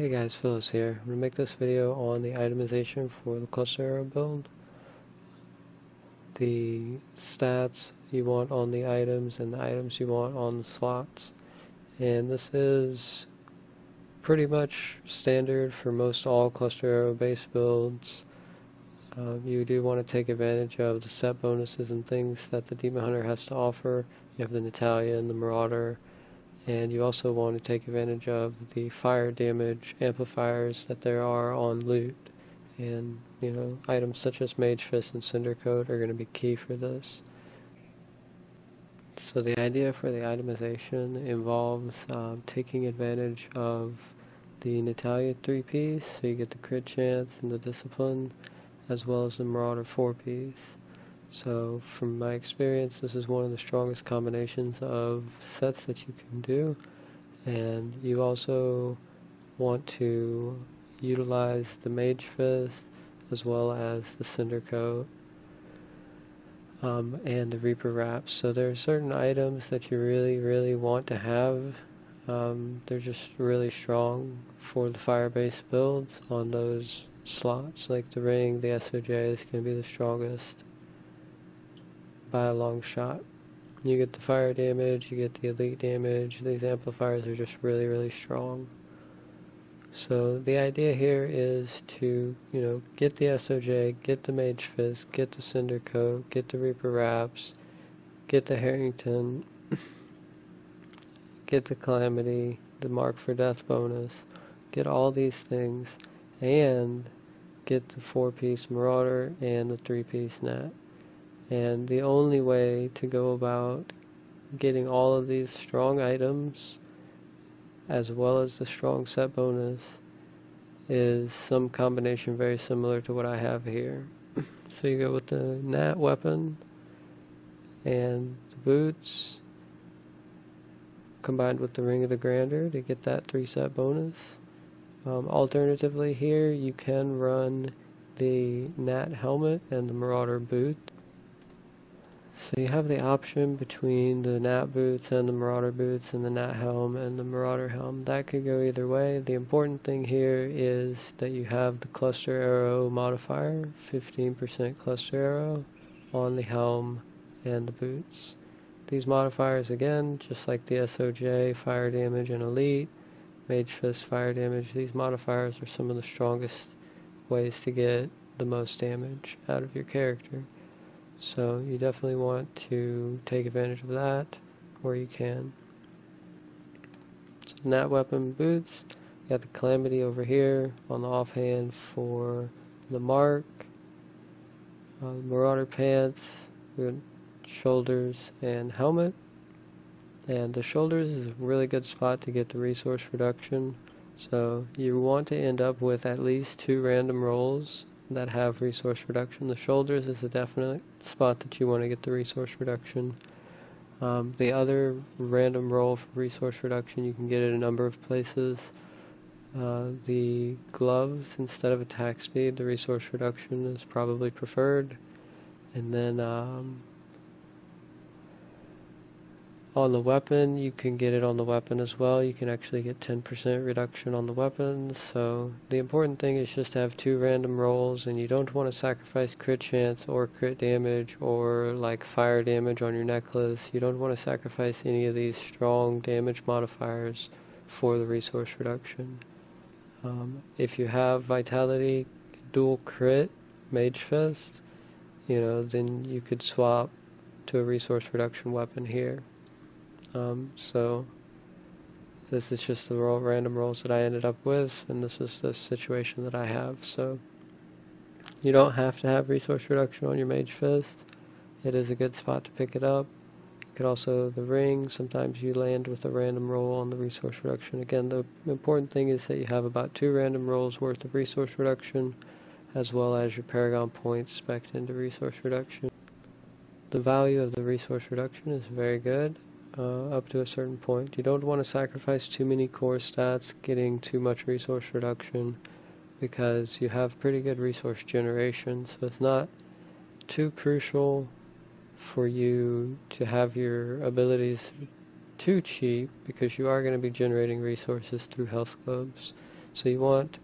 Hey guys, Phyllis here. I'm going to make this video on the itemization for the cluster arrow build. The stats you want on the items and the items you want on the slots. And this is pretty much standard for most all cluster arrow based builds. Uh, you do want to take advantage of the set bonuses and things that the Demon Hunter has to offer. You have the Natalya and the Marauder and you also want to take advantage of the fire damage amplifiers that there are on loot and you know items such as Magefist and Cindercoat are going to be key for this. So the idea for the itemization involves um, taking advantage of the Natalya 3 piece, so you get the crit chance and the discipline, as well as the Marauder 4 piece. So from my experience, this is one of the strongest combinations of sets that you can do. And you also want to utilize the Magefist as well as the Cindercoat um, and the Reaper Wraps. So there are certain items that you really, really want to have. Um, they're just really strong for the fire-based builds on those slots. Like the Ring, the SOJ is going to be the strongest by a long shot. You get the fire damage, you get the elite damage, these amplifiers are just really, really strong. So the idea here is to, you know, get the SOJ, get the Magefist, get the Cindercoat, get the Reaper Wraps, get the Harrington, get the Calamity, the Mark for Death bonus, get all these things, and get the 4-piece Marauder and the 3-piece Nat. And the only way to go about getting all of these strong items as well as the strong set bonus is some combination very similar to what I have here. so you go with the Nat weapon and the boots combined with the Ring of the Grandeur to get that 3 set bonus. Um, alternatively here you can run the Nat helmet and the Marauder boot so you have the option between the Nat boots and the Marauder boots and the Nat helm and the Marauder helm. That could go either way. The important thing here is that you have the cluster arrow modifier, 15% cluster arrow, on the helm and the boots. These modifiers again, just like the SOJ, fire damage and elite, Magefist fire damage, these modifiers are some of the strongest ways to get the most damage out of your character. So you definitely want to take advantage of that where you can. So Nat weapon boots. You got the Calamity over here on the offhand for the mark. Uh, Marauder pants, shoulders, and helmet. And the shoulders is a really good spot to get the resource reduction. So you want to end up with at least two random rolls that have resource reduction. The shoulders is a definite spot that you want to get the resource reduction. Um, the other random roll for resource reduction you can get it a number of places. Uh, the gloves instead of attack speed, the resource reduction is probably preferred. And then um, on the weapon, you can get it on the weapon as well. You can actually get 10% reduction on the weapons. So the important thing is just to have two random rolls and you don't want to sacrifice crit chance or crit damage or like fire damage on your necklace. You don't want to sacrifice any of these strong damage modifiers for the resource reduction. Um, if you have vitality dual crit mage fist, you know, then you could swap to a resource reduction weapon here. Um, so this is just the roll, random rolls that I ended up with, and this is the situation that I have. So you don't have to have resource reduction on your Magefist. It is a good spot to pick it up. You could also, the ring, sometimes you land with a random roll on the resource reduction. Again, the important thing is that you have about two random rolls worth of resource reduction, as well as your Paragon points spec into resource reduction. The value of the resource reduction is very good uh, up to a certain point. You don't want to sacrifice too many core stats getting too much resource reduction because you have pretty good resource generation so it's not too crucial for you to have your abilities too cheap because you are going to be generating resources through health globes. So you want,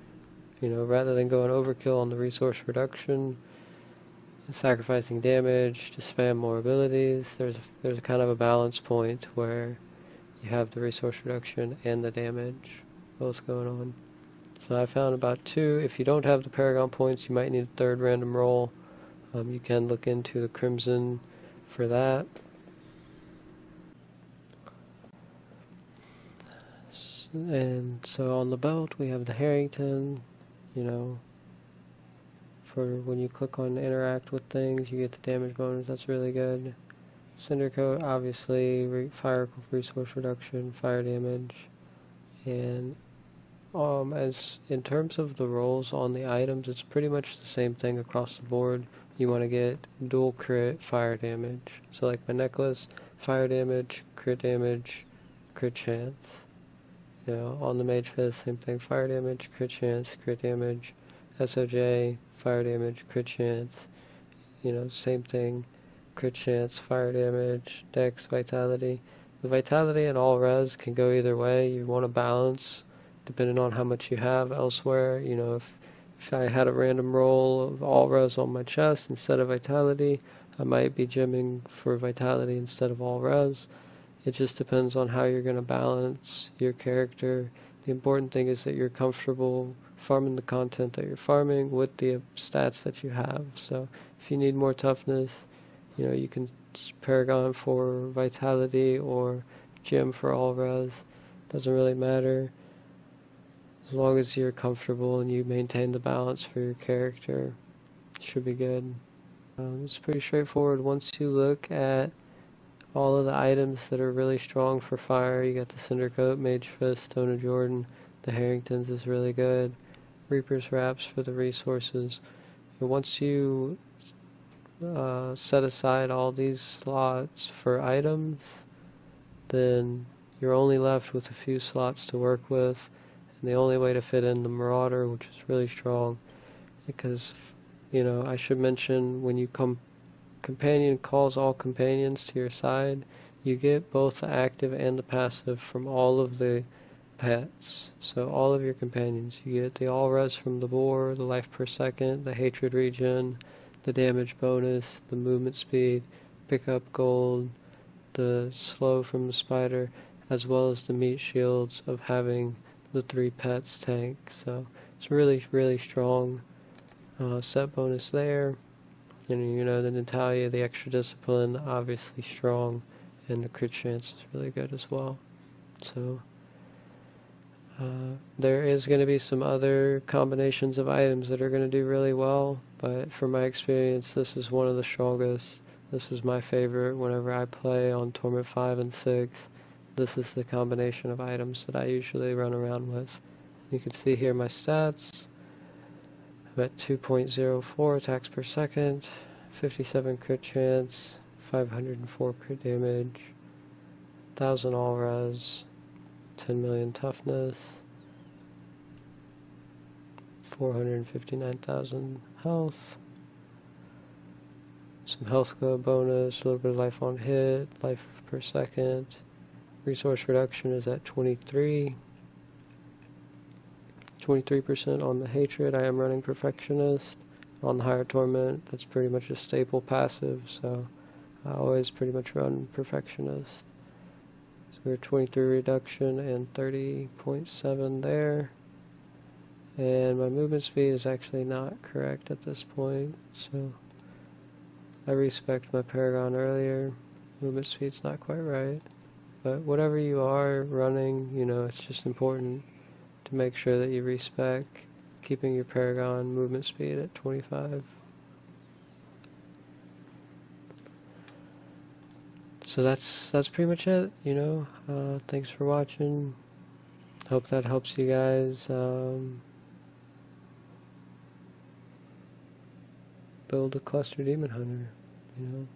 you know, rather than going overkill on the resource reduction, sacrificing damage to spam more abilities, there's there's kind of a balance point where you have the resource reduction and the damage both going on. So I found about two. If you don't have the Paragon points, you might need a third random roll. Um, you can look into the Crimson for that. And so on the belt we have the Harrington, you know, for when you click on interact with things you get the damage bonus, that's really good. Cindercoat, obviously, re fire resource reduction, fire damage, and um, as in terms of the rolls on the items, it's pretty much the same thing across the board. You want to get dual crit fire damage. So like my necklace, fire damage, crit damage, crit chance. You know, on the mage fist, same thing, fire damage, crit chance, crit damage, SOJ, fire damage, crit chance. You know, same thing, crit chance, fire damage, dex, vitality. The vitality and all res can go either way. You want to balance depending on how much you have elsewhere. You know, if, if I had a random roll of all res on my chest instead of vitality, I might be gemming for vitality instead of all res. It just depends on how you're going to balance your character. The important thing is that you're comfortable farming the content that you're farming with the stats that you have. So if you need more toughness, you know, you can Paragon for vitality or gem for all res. Doesn't really matter as long as you're comfortable and you maintain the balance for your character, should be good. Um, it's pretty straightforward. Once you look at all of the items that are really strong for fire, you got the Cinder Coat, Magefist, Stone of Jordan, the Harringtons is really good, Reaper's Wraps for the resources. And once you uh, set aside all these slots for items, then you're only left with a few slots to work with and the only way to fit in the Marauder, which is really strong, because, you know, I should mention when you come, companion calls all companions to your side, you get both the active and the passive from all of the pets. So all of your companions, you get the all res from the boar, the life per second, the hatred regen, the damage bonus, the movement speed, pick up gold, the slow from the spider, as well as the meat shields of having the three pets tank. So it's really, really strong uh, set bonus there. And you know, the Natalya, the extra discipline, obviously strong, and the crit chance is really good as well. So uh, there is going to be some other combinations of items that are going to do really well, but from my experience, this is one of the strongest. This is my favorite whenever I play on Torment 5 and 6 this is the combination of items that I usually run around with. You can see here my stats. I'm at 2.04 attacks per second, 57 crit chance, 504 crit damage, 1000 all res, 10 million toughness, 459,000 health, some health go bonus, a little bit of life on hit, life per second, Resource reduction is at 23. 23% on the hatred. I am running perfectionist. On the higher torment, that's pretty much a staple passive, so I always pretty much run perfectionist. So we're 23 reduction and 30.7 there. And my movement speed is actually not correct at this point, so I respec my Paragon earlier. Movement speed's not quite right. But whatever you are running, you know, it's just important to make sure that you respect keeping your Paragon movement speed at 25. So that's that's pretty much it, you know. Uh, thanks for watching. Hope that helps you guys um, build a cluster demon hunter, you know.